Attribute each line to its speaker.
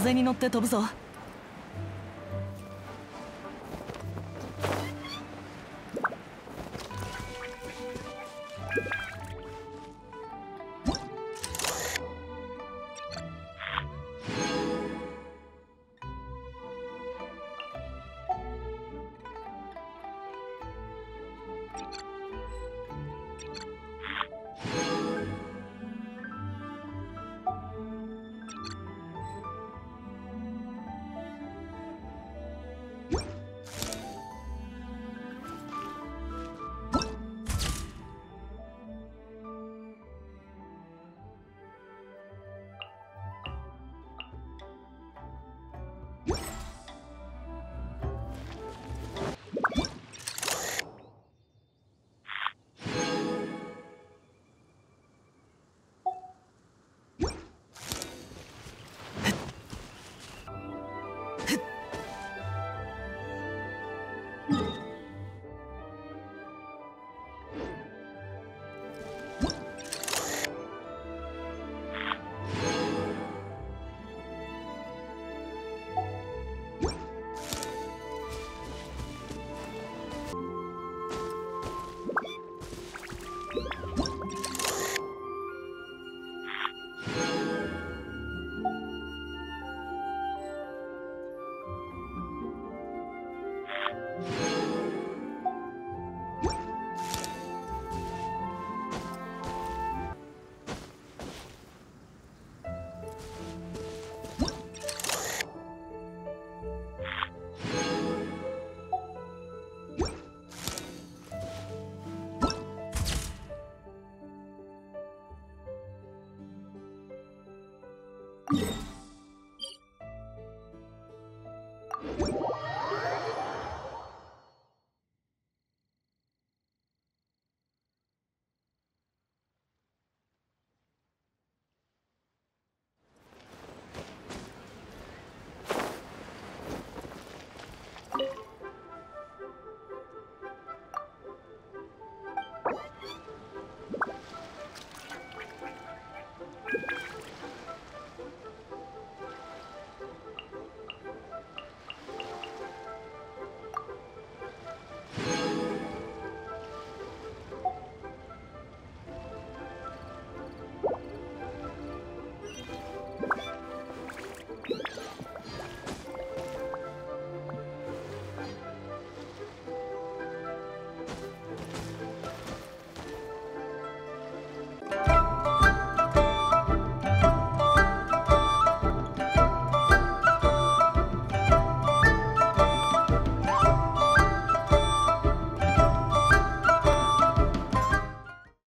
Speaker 1: 風に乗って飛ぶぞ。
Speaker 2: Yeah.